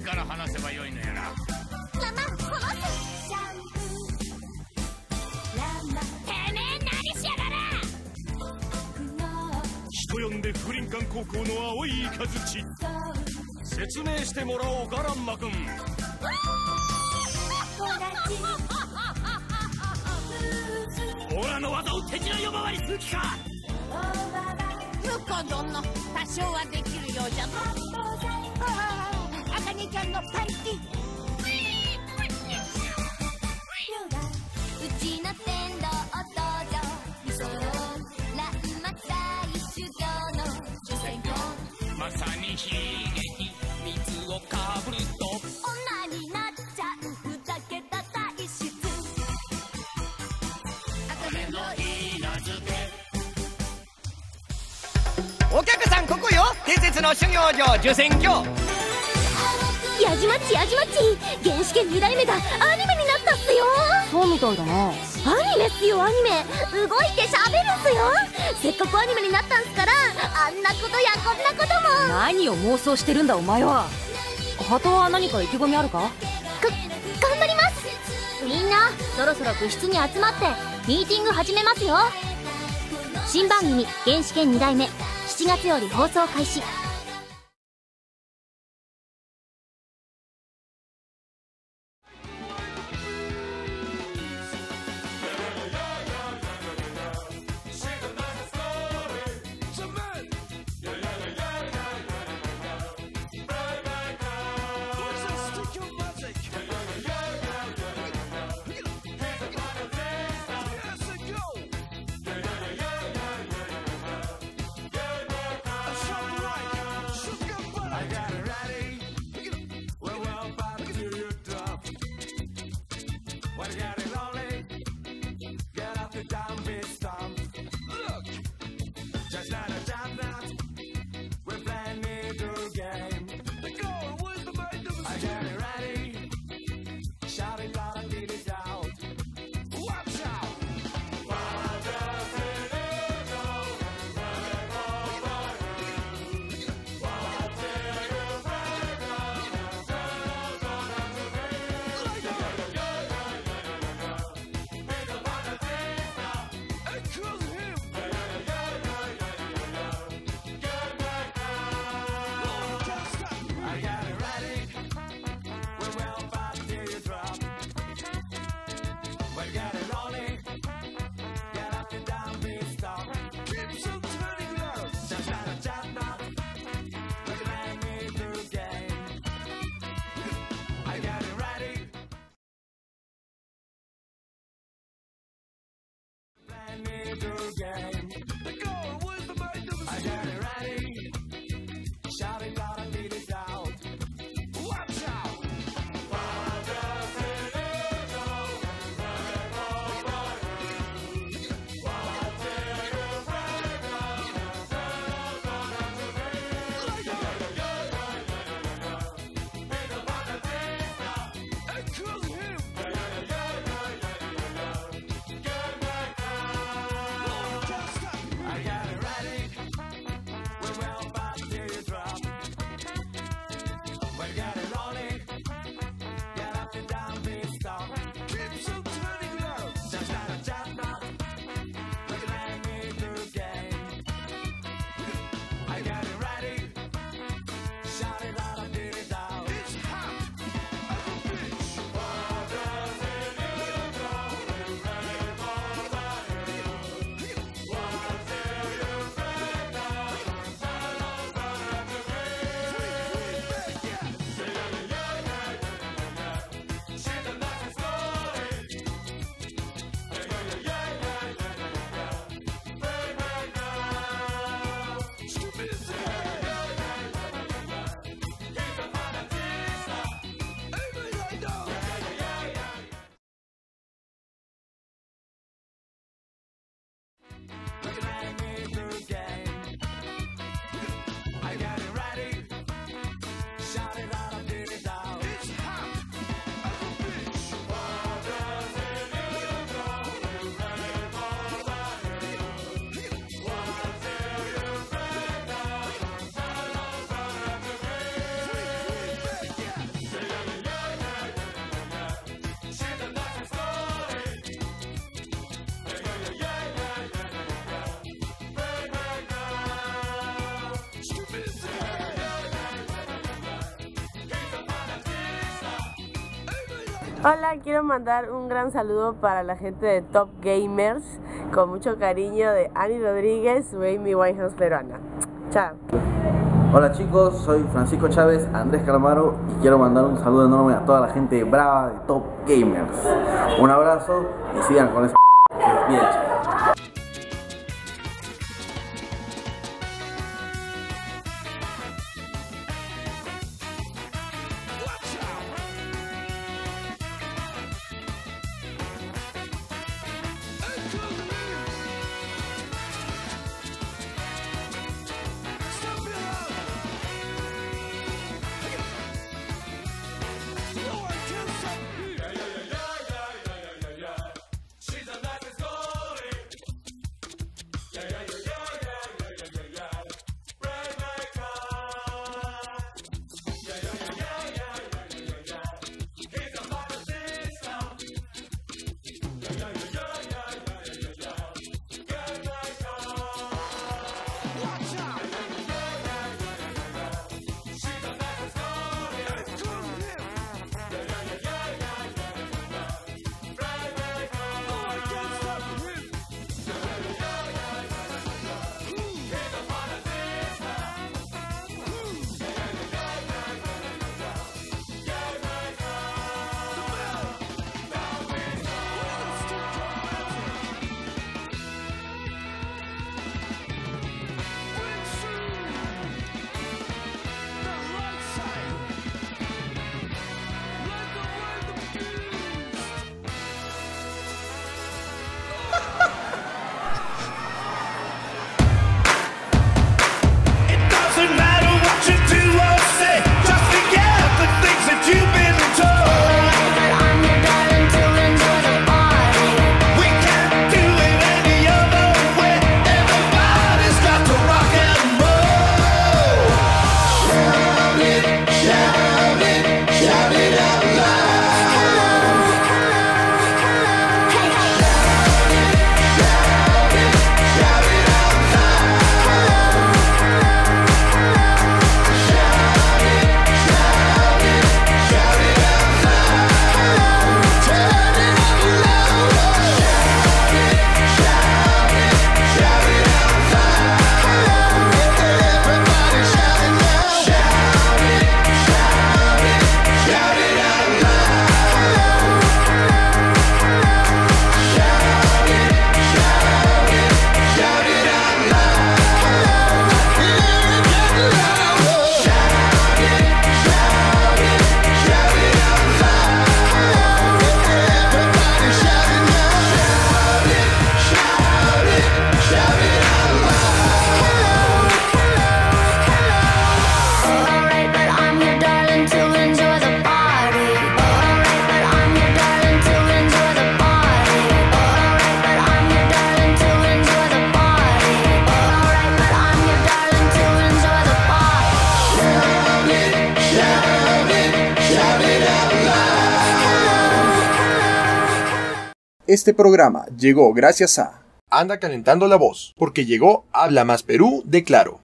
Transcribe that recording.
何から話せばよいのやら。ママ殺すてめえ何しやがる。人呼んで福林館高校の青い雷説明してもらおうかランマくんオラの技を敵の呼ばわりする気か。むこ殿多少はできるようじゃ。なちゃんのパンティうちの天道道場理想乱魔大修行の主戦場まさに悲劇水をかぶると女になっちゃうふざけた体質茜の命付けお客さんここよ。伝説の修行場受選挙。やじまっちやじまっち。原始圏2代目がアニメになったっすよ。そうみたいだなアニメっすよアニメ。動いて喋るっすよ。せっかくアニメになったんすからあんなことやこんなことも。何を妄想してるんだお前は。鳩は何か意気込みあるか？が頑張ります。みんなそろそろ部室に集まってミーティング始めますよ。新番組「原始圏2代目」7月より放送開始 Hola, quiero mandar un gran saludo para la gente de Top Gamers, con mucho cariño de Ani Rodríguez, su Amy Winehouse peruana. Chao. Hola chicos, soy Francisco Chávez, Andrés Calamaro y quiero mandar un saludo enorme a toda la gente brava de Top Gamers. Un abrazo y sigan con esa bien Este programa llegó gracias a Anda calentando la voz, porque llegó Habla Más Perú de Claro.